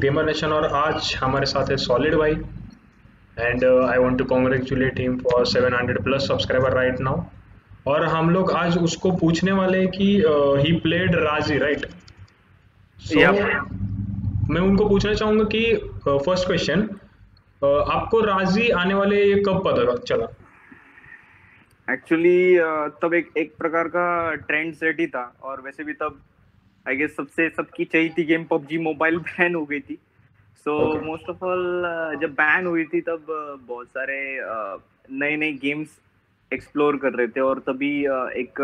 Gamer nation और आज हमारे साथ है सॉलिड भाई। And I want to congratulate him for 700 plus subscriber right now और हम लोग आज उसको पूछने वाले हैं कि ही प्लेड राज़ी राइट मैं उनको पूछना चाहूँगा कि फ़र्स्ट uh, क्वेश्चन uh, आपको राज़ी आने वाले ये कब पता चला? एक्चुअली uh, तब एक एक प्रकार का ट्रेंड सेट ही था। और वैसे भी तब आई गेस सबसे सबकी चाहिए थी गेम पबजी मोबाइल बैन हो गई थी। सो मोस्ट ऑफ़ ऑल जब बैन हुई थी तब uh, बहुत सारे नए नए गेम्स एक्सप्लोर कर रहे थे और तभी uh, एक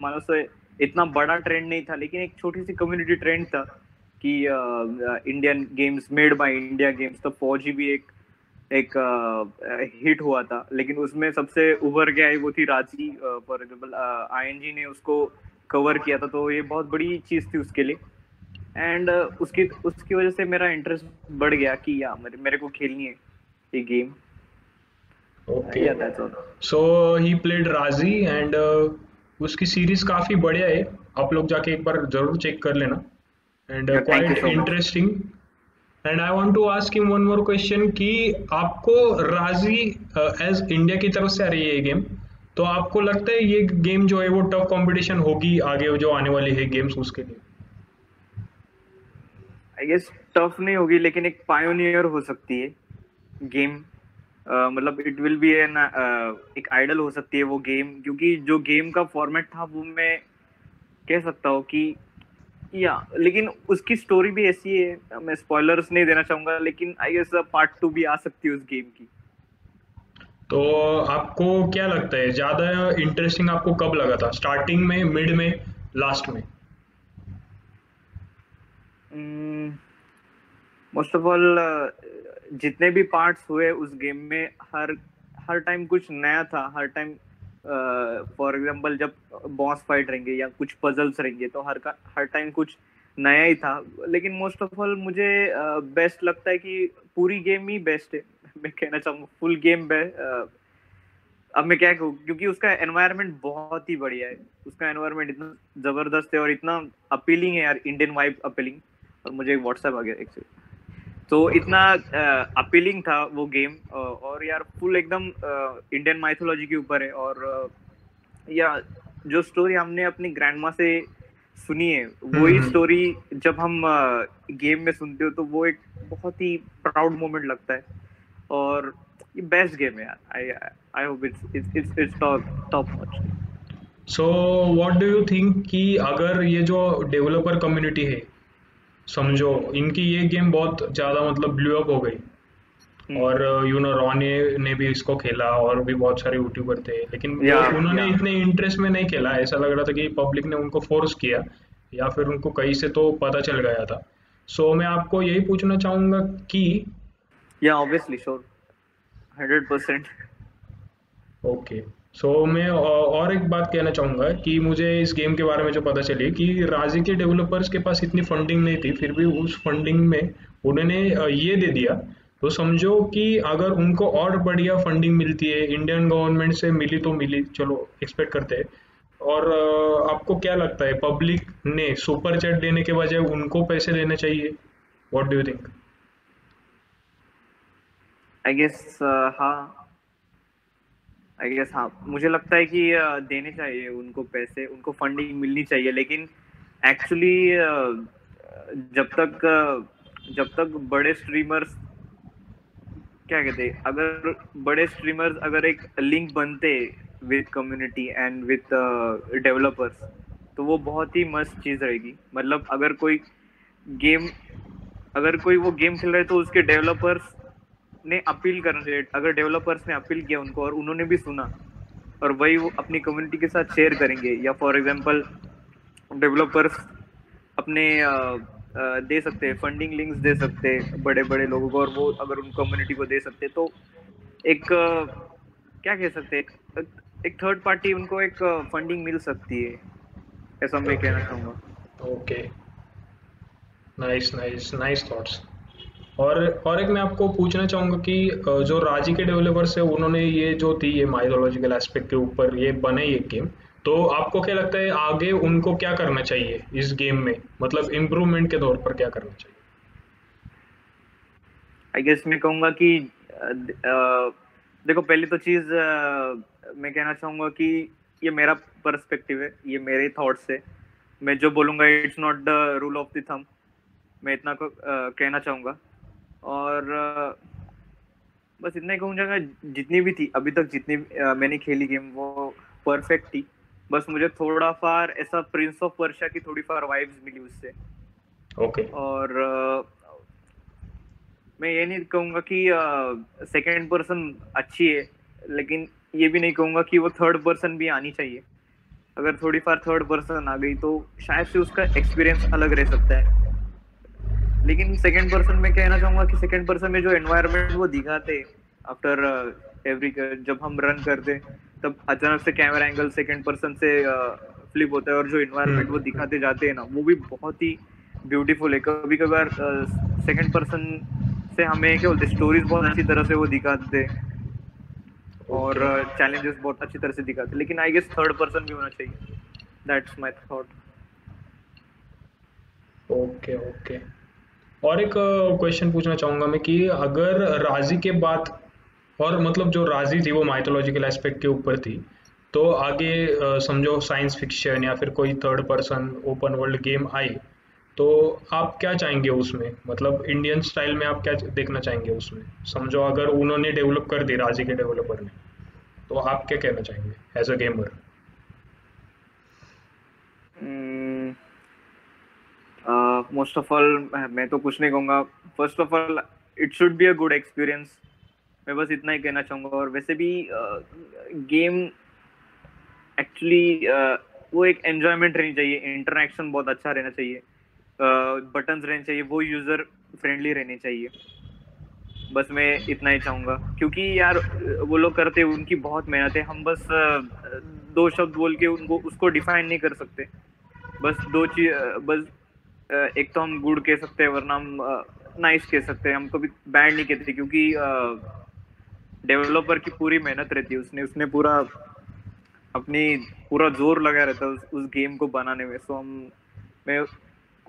मानो से इतना बड़ा ट्रेंड नहीं था लेकिन एक छोटी सी कम्युनिटी ट्रेंड था कि Indian games made by India games तो फौजी भी एक एक हिट uh, हुआ था। लेकिन उसमें सबसे उभर के आई वो थी रांची फॉर एग्ज़ाम्पल आई ने उसको कवर किया था तो ये बहुत बड़ी चीज़ थी उसके लिए। एंड uh, उसकी उसकी वजह से मेरा इंटरेस्ट बढ़ गया कि या मेरे, मेरे को खेलनी है ये game okay so he played Raji and उसकी सीरीज़ काफ़ी बढ़िया है। आप लोग जाके एक बार ज़रूर चेक कर लेना। And quite interesting and I want to ask him one more question कि आपको राज़ी एज uh, इंडिया की तरफ़ से आ रही है ये गेम तो आपको लगता है ये गेम जो है वो टफ कंपटीशन होगी आगे जो आने वाली है गेम्स उसके लिए? आई गेस टफ नहीं होगी लेकिन एक पायोनियर हो सकती है गेम uh, मतलब इट विल बी एन एक आइडल हो सकती है वो गेम क्योंकि जो गेम का फॉर्मेट था वो मैं कह सकता हूँ कि या लेकिन उसकी स्टोरी भी ऐसी है मैं स्पॉयलर्स नहीं देना चाहूँगा लेकिन आई गेस पार्ट टू भी आ सकती है उस गेम की। तो आपको क्या लगता है ज़्यादा इंटरेस्टिंग आपको कब लगा था? स्टार्टिंग में मिड में लास्ट में? मोस्ट ऑफ़ ऑल जितने भी पार्ट्स हुए उस गेम में हर हर टाइम कुछ नया था। हर टाइम फॉर एग्जांपल जब बॉस फाइट रहेंगे या कुछ पजल्स रहेंगे तो हर का हर टाइम कुछ नया ही था। लेकिन मोस्ट ऑफ़ ऑल मुझे बेस्ट uh, लगता है कि पूरी गेम ही बेस्ट है। मैं कहना चाहूँगा फुल गेम पे अब मैं क्या कहूँ क्योंकि उसका एनवायरनमेंट बहुत ही बढ़िया है। उसका एनवायरनमेंट इतना ज़बरदस्त है और इतना अपीलिंग है यार इंडियन वाइब अपीलिंग और मुझे व्हाट्सएप आ गया एक तो इतना अपीलिंग था वो गेम और यार फुल एकदम इंडियन माइथोलॉजी के ऊपर है। और या जो स्टोरी हमने अपनी ग्रैंड से सुनी है वही स्टोरी हम्म। जब हम गेम में सुनते हो तो वो एक बहुत ही प्राउड मोमेंट लगता है। और ये बेस्ट गेम है यार. I I hope it's it's it's top top notch so what do you think कि अगर ये जो डेवलपर कम्युनिटी है समझो इनकी ये गेम बहुत ज़्यादा मतलब ब्लू अप हो गई. Hmm. और यू नो रॉनी ने भी इसको खेला और भी बहुत सारे यूट्यूबर थे. लेकिन yeah, उन्होंने yeah. इतने इंटरेस्ट में नहीं खेला. ऐसा लग रहा था कि पब्लिक ने उनको फोर्स किया या फिर उनको कहीं से तो पता चल गया था. सो so, मैं आपको यही पूछना चाहूँगा कि Yeah, obviously, sure. 100%. Okay so मैं और एक बात कहना चाहूँगा कि मुझे इस गेम के बारे में जो पता चली कि राज़ी के डेवलपर्स के पास इतनी फंडिंग नहीं थी फिर भी उस फंडिंग में उन्होंने ये दे दिया। तो समझो कि अगर उनको और बढ़िया फंडिंग मिलती है इंडियन गवर्नमेंट से मिली तो मिली चलो एक्सपेक्ट करते हैं। और आपको क्या लगता है पब्लिक ने सुपर चैट देने के बजाय उनको पैसे देने चाहिए? What do you think I guess uh, हाँ. आई गेस हाँ. मुझे लगता है कि uh, देने चाहिए उनको पैसे उनको फंडिंग मिलनी चाहिए लेकिन एक्चुअली uh, जब तक जब तक बड़े स्ट्रीमर्स क्या कहते हैं अगर बड़े स्ट्रीमर्स अगर एक लिंक बनते with community and with developers तो वो बहुत ही मस्त चीज़ रहेगी. मतलब अगर कोई गेम अगर कोई वो गेम खेल रहा तो उसके डेवलपर्स ने अपील चाहिए अगर डेवलपर्स ने अपील किया उनको और उन्होंने भी सुना, और वही वो अपनी कम्युनिटी के साथ शेयर करेंगे, या फॉर एग्जांपल डेवलपर्स अपने दे सकते हैं फंडिंग लिंक्स दे सकते हैं बड़े बड़े लोगों को, और वो अगर उन कम्युनिटी को दे सकते तो एक क्या कह सकते हैं एक थर्ड पार्टी उनको एक फंडिंग मिल सकती है, ऐसा मैं कहना चाहूँगा। Okay nice nice nice thoughts और और एक मैं आपको पूछना चाहूँगा कि जो राज़ी के डेवलपर्स है, उन्होंने ये जो थी, ये माइथोलॉजिकल एस्पेक्ट के ऊपर ये बने ये गेम तो आपको क्या लगता है, आगे उनको क्या करना चाहिए इस गेम में? मतलब इम्प्रूवमेंट के तौर पर क्या करना चाहिए? आई गेस मैं कहूँगा कि देखो, पहली तो चीज़ मैं कहना चाहूँगा कि ये मेरा पर्सपेक्टिव है, ये मेरे थॉट्स है। मैं जो बोलूँगा it's not the rule of the thumb मैं इतना को कहना चाहूँगा। और बस इतना ही कहूँगा जितनी भी थी अभी तक जितनी मैंने खेली गेम वो परफेक्ट थी। बस मुझे थोड़ा फार ऐसा प्रिंस ऑफ़ वर्षा की थोड़ी फार वाइब्स मिली उससे। Okay okay. और मैं ये नहीं कहूँगा कि सेकंड पर्सन अच्छी है लेकिन ये भी नहीं कहूँगा कि वो थर्ड पर्सन भी आनी चाहिए। अगर थोड़ी फार थर्ड पर्सन आ गई तो शायद से उसका एक्सपीरियंस अलग रह सकता है। लेकिन सेकंड पर्सन में कहना चाहूँगा कि सेकंड पर्सन में जो एनवायरनमेंट वो दिखाते आफ्टर एवरी जब हम रन करते तब अचानक से कैमरा एंगल सेकंड पर्सन से फ्लिप uh, होता है और जो एनवायरनमेंट वो दिखाते जाते हैं ना वो भी बहुत ही ब्यूटीफुल है। कभी कभार सेकंड पर्सन से हमें क्या बोलते स्टोरीज बहुत अच्छी तरह से वो दिखाते और चैलेंजेस uh, बहुत अच्छी तरह से दिखाते लेकिन आई गेस थर्ड पर्सन भी होना चाहिए। That's my thought okay okay और एक क्वेश्चन पूछना चाहूँगा मैं कि अगर राज़ी के बाद, और मतलब जो राज़ी थी वो माइथोलॉजिकल एस्पेक्ट के ऊपर थी तो आगे समझो साइंस फिक्शन या फिर कोई third person open world game I तो आप क्या चाहेंगे उसमें? मतलब इंडियन स्टाइल में आप क्या देखना चाहेंगे उसमें? समझो अगर उन्होंने डेवलप कर दी, राज़ी के डेवलपर ने तो आप क्या कहना चाहेंगे as a gamer most of all मैं तो कुछ नहीं कहूँगा। First of all it should be a good experience मैं बस इतना ही कहना चाहूँगा। और वैसे भी गेम uh, एक्चुअली uh, वो एक एन्जॉयमेंट रहनी चाहिए। इंटरेक्शन बहुत अच्छा रहना चाहिए। बटन्स रहने चाहिए। वो यूज़र फ्रेंडली रहने चाहिए। बस मैं इतना ही चाहूँगा। क्योंकि यार वो लोग करते उनकी बहुत मेहनत है। हम बस दो शब्द बोल के उनको उसको डिफाइन नहीं कर सकते। बस दो चीज़ बस एक तो हम गुड कह सकते हैं वरना हम नाइस कह सकते हैं। हम कभी बैड नहीं कहते क्योंकि डेवलपर की पूरी मेहनत रहती है। उसने उसने पूरा अपनी पूरा ज़ोर लगा रहता है उस, उस गेम को बनाने में। सो हम मैं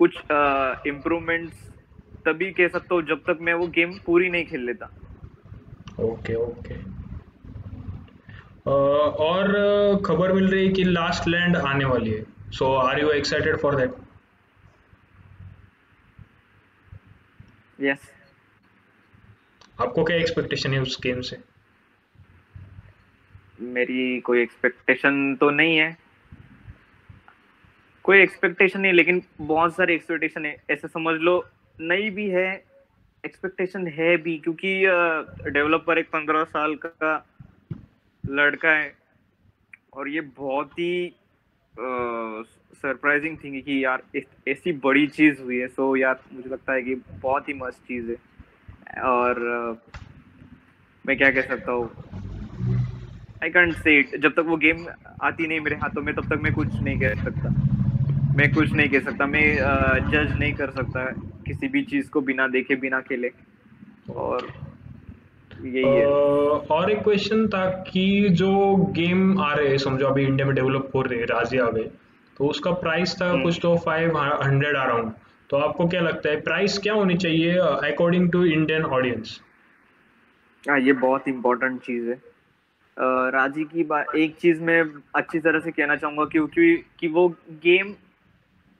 कुछ इम्प्रूवमेंट्स तभी कह सकता हूँ जब तक मैं वो गेम पूरी नहीं खेल लेता। ओके ओके और खबर मिल रही है कि लास्ट लैंड आने वाली है। So are you excited for that yes आपको क्या एक्सपेक्टेशन है उस गेम से? मेरी कोई एक्सपेक्टेशन तो नहीं है। कोई एक्सपेक्टेशन नहीं लेकिन बहुत सारे एक्सपेक्टेशन है। ऐसे समझ लो नहीं भी है एक्सपेक्टेशन है भी क्योंकि डेवलपर एक पंद्रह साल का लड़का है और ये बहुत ही सरप्राइजिंग थिंग कि यार ऐसी बड़ी चीज़ हुई है सो so, यार मुझे लगता है कि बहुत ही मस्त चीज़ है। और uh, मैं क्या कह सकता हूँ? आई कैंट से इट जब तक वो गेम आती नहीं मेरे हाथों में तब तक मैं कुछ नहीं कह सकता। मैं कुछ नहीं कह सकता। मैं जज uh, नहीं कर सकता किसी भी चीज़ को बिना देखे बिना खेले। और यही है। और एक क्वेश्चन था कि जो गेम आ रहे हैं समझो अभी इंडिया में डेवलप हो रहे हैं आ गए तो उसका प्राइस था हम्म। कुछ तो फाइव हंड्रेड अराउंड तो आपको क्या लगता है प्राइस क्या होनी चाहिए अकॉर्डिंग टू इंडियन ऑडियंस हाँ ये बहुत इम्पोर्टेंट चीज़ है। राज़ी की बात एक चीज़ मैं अच्छी तरह से कहना चाहूँगा क्योंकि कि वो गेम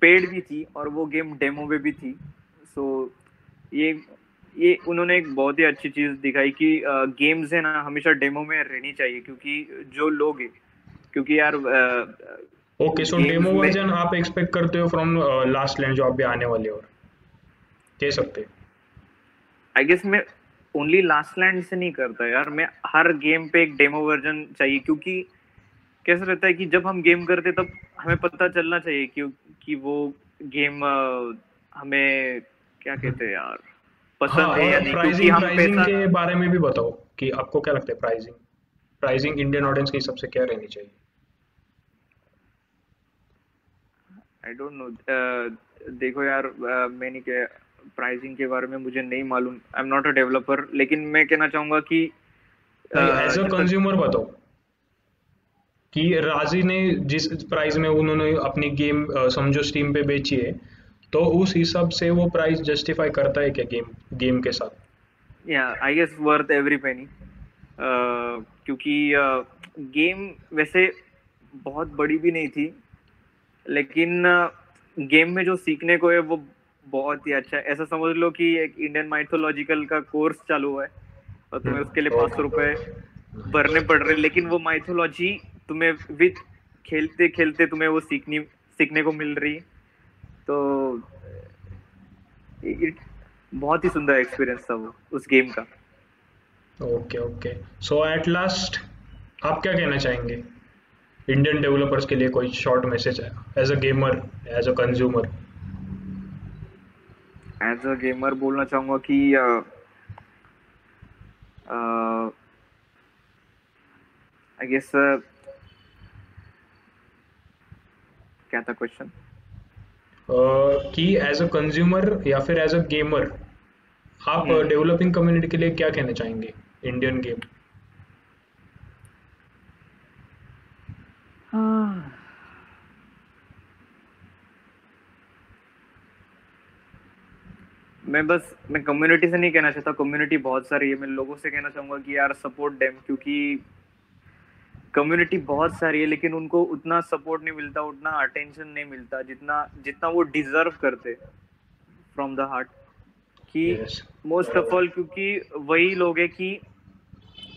पेड भी थी और वो गेम डेमो में भी थी। सो so, ये ये उन्होंने एक बहुत ही अच्छी चीज़ दिखाई कि गेम्स है ना हमेशा डेमो में रहनी चाहिए क्योंकि जो लोग है क्योंकि यार ओके सो डेमो वर्जन आप एक्सपेक्ट करते हो फ्रॉम लास्ट लैंड जो आप भी आने वाले और। कह सकते आई गेस मैं ओनली लास्ट लैंड से नहीं करता यार। मैं हर गेम पे एक डेमो वर्जन चाहिए क्योंकि कैसा रहता है कि जब हम गेम करते तब हमें पता चलना चाहिए कि कि वो गेम हमें क्या कहते हैं यार पसंद हाँ, है या नहीं? क्योंकि हम पैसा के बारे में भी बताओ कि आपको क्या लगता है प्राइसिंग प्राइसिंग इंडियन ऑडियंस के हिसाब से क्या रहनी चाहिए? आई डोंट नो देखो यार uh, मैंने क्या प्राइसिंग के बारे में मुझे नहीं मालूम। I am not a developer लेकिन मैं कहना चाहूँगा कि एज अ कंज्यूमर बताओ कि राज़ी ने जिस प्राइस में उन्होंने अपनी गेम समझो स्टीम पे बेची है तो उस हिसाब से वो प्राइस जस्टिफाई करता है क्या गेम गेम के साथ? या I guess worth every penny क्योंकि गेम uh, वैसे बहुत बड़ी भी नहीं थी लेकिन गेम में जो सीखने को है वो बहुत ही अच्छा है। ऐसा समझ लो कि एक इंडियन माइथोलॉजिकल का कोर्स चालू हुआ है और तुम्हें उसके लिए पाँच सौ रुपए भरने पड़ रहे लेकिन वो माइथोलॉजी तुम्हें विद खेलते खेलते तुम्हें वो सीखनी सीखने को मिल रही है। तो it, बहुत ही सुंदर एक्सपीरियंस था वो उस गेम का। Okay okay. So at last आप क्या कहना चाहेंगे? इंडियन डेवलपर्स के लिए कोई शॉर्ट मैसेज है? As a gamer as a consumer as a gamer बोलना चाहूँगा कि आई गेस क्या था क्वेश्चन कि एज अ कंज्यूमर या फिर एज अ गेमर आप डेवलपिंग हम्म। कम्युनिटी के लिए क्या कहना चाहेंगे? इंडियन गेम मैं बस मैं कम्युनिटी से नहीं कहना चाहता कम्युनिटी बहुत सारी है। मैं लोगों से कहना चाहूँगा कि यार सपोर्ट डेम क्योंकि कम्युनिटी बहुत सारी है लेकिन उनको उतना सपोर्ट नहीं मिलता उतना अटेंशन नहीं मिलता जितना जितना वो डिजर्व करते फ्रॉम द हार्ट कि मोस्ट ऑफ़ ऑल क्योंकि वही लोग है कि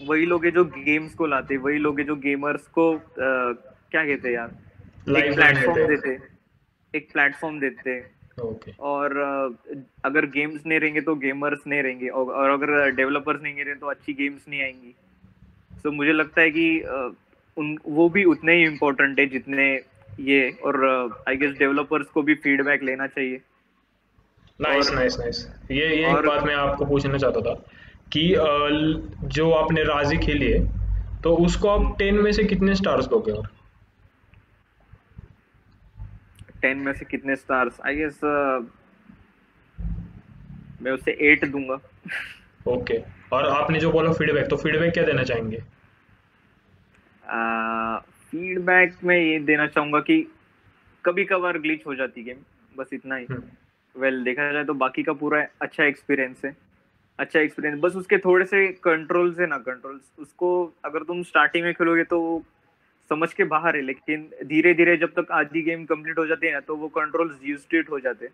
वही लोग है जो गेम्स को लाते वही लोग है जो गेमर्स को आ, क्या कहते यार? एक प्लेटफॉर्म देते एक प्लेटफॉर्म देते okay. और अगर गेम्स नहीं रहेंगे तो गेमर्स नहीं रहेंगे और अगर डेवलपर्स नहीं रहेंगे तो अच्छी गेम्स नहीं आएँगी। तो so, मुझे लगता है कि उन वो भी उतने ही इम्पोर्टेंट है जितने ये और आई गेस डेवलपर्स को भी फीडबैक लेना चाहिए। नाइस नाइस नाइस ये ये और, एक बात मैं आपको पूछना चाहता था कि जो आपने राज़ी खेली है तो उसको आप टेन में से कितने स्टार्स दोगे और? टेन में से कितने स्टार्स आई गेस मैं उसे एट दूँगा। Okay okay. और आपने जो बोला फीडबैक तो फीडबैक क्या देना चाहेंगे? फीडबैक uh, में ये देना चाहूँगा कि कभी कभार ग्लिच हो जाती गेम बस इतना ही। वेल हम्म। well, देखा जाए तो बाकी का पूरा अच्छा एक्सपीरियंस है। अच्छा एक्सपीरियंस बस उसके थोड़े से कंट्रोल्स है ना कंट्रोल्स उसको अगर तुम स्टार्टिंग में खेलोगे तो समझ के बाहर है, लेकिन धीरे धीरे जब तक आधी गेम कंप्लीट हो जाती है ना तो वो कंट्रोल्स यूज़ हो जाते हैं।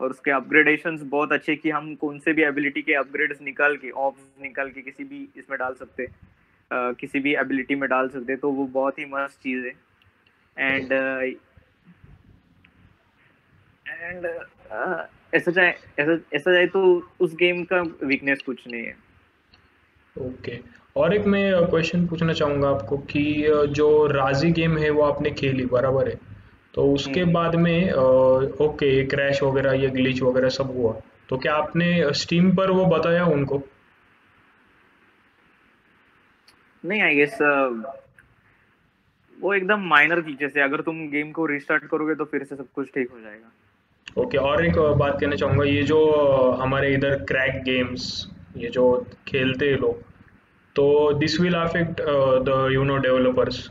और उसके अपग्रेडेशन बहुत अच्छे कि हम कौन से भी एबिलिटी के अपग्रेड्स निकाल के ऑफ़ निकाल के किसी भी इसमें डाल सकते हैं। किसी भी एबिलिटी में डाल सकते तो वो बहुत ही मस्त चीज़ है। एंड एंड ऐसा चाहे, ऐसा ऐसा जाए तो उस गेम का वीकनेस कुछ नहीं है। Okay okay. और एक मैं क्वेश्चन पूछना चाहूँगा आपको कि जो राज़ी गेम है वो आपने खेली बराबर है? तो उसके हम्म। बाद में ओके क्रैश वगैरह या ग्लिच वगैरह सब हुआ। तो क्या आपने स्टीम पर वो बताया उनको? नहीं आई गेस वो एकदम माइनर फीचर्स है। अगर तुम गेम को रिस्टार्ट करोगे तो फिर से सब कुछ ठीक हो जाएगा। ओके okay, और एक बात कहना चाहूँगा ये जो हमारे इधर क्रैक गेम्स ये जो खेलते हैं लोग तो this will affect the you know developers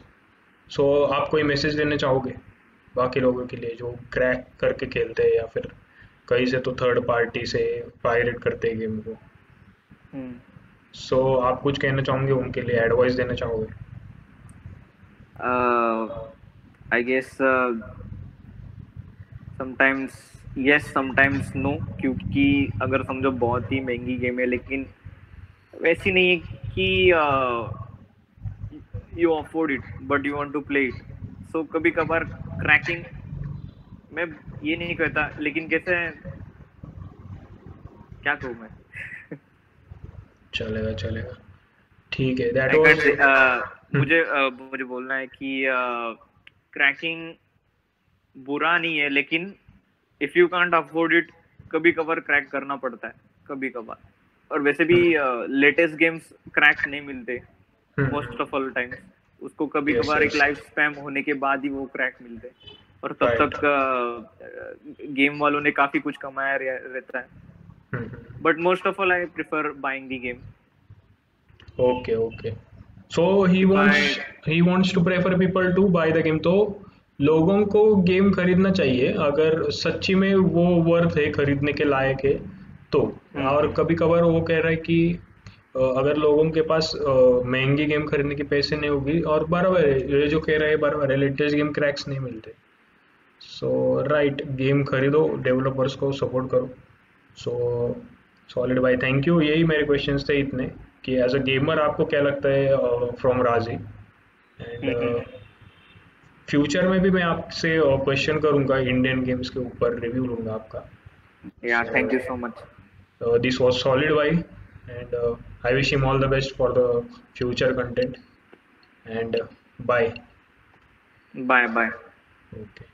so आप कोई मैसेज देना चाहोगे बाकी लोगों के लिए जो क्रैक करके खेलते हैं या फिर कहीं से तो थर्ड पार्टी से पायरेट करते हैं गेम को? हम्म। सो so, आप कुछ कहना चाहोगे उनके लिए एडवाइस देना चाहोगे? I guess sometimes yes sometimes no क्योंकि अगर समझो बहुत ही महँगी गेम है लेकिन वैसी नहीं है कि you afford it but you want to play it so कभी कभार क्रैकिंग मैं ये नहीं कहता लेकिन कैसे क्या कहूँ मैं? चलेगा चलेगा। ठीक है दैट वाज hmm. मुझे uh, मुझे बोलना है कि क्रैकिंग uh, बुरा नहीं है लेकिन if you can't afford it कभी कभार क्रैक करना पड़ता है कभी कभार और वैसे भी लेटेस्ट गेम्स क्रैक नहीं मिलते मोस्ट ऑफ़ ऑल टाइम्स उसको कभी कभार. एक लाइफ स्पैम होने के बाद ही वो क्रैक मिलते और तब. तक गेम वालों ने काफ़ी कुछ कमाया रहता है। but most of all i prefer buying the game okay okay. So he wants he wants to prefer people to buy the game. तो लोगों को गेम खरीदना चाहिए। अगर सच्ची में वो वर्थ है खरीदने के लायक है तो हम्म। और कभी कभार वो कह रहा है कि अगर लोगों के पास महँगी गेम खरीदने के पैसे नहीं होगी और बार है ये जो कह रहा है बराबर है लेटेस्ट गेम क्रैक्स नहीं मिलते। सो राइट गेम खरीदो डेवलपर्स को सपोर्ट करो। सो सॉलिड भाई थैंक यू यही मेरे क्वेश्चंस थे इतने कि एज अ गेमर आपको क्या लगता है फ्रॉम राज़ी एंड हम्म। फ्यूचर में भी मैं आपसे क्वेश्चन करूँगा इंडियन गेम्स के ऊपर रिव्यू लूँगा आपका। या thank you so much Uh, this was solid y and uh, i wish him all the best for the future content and uh, bye. Bye bye. Okay.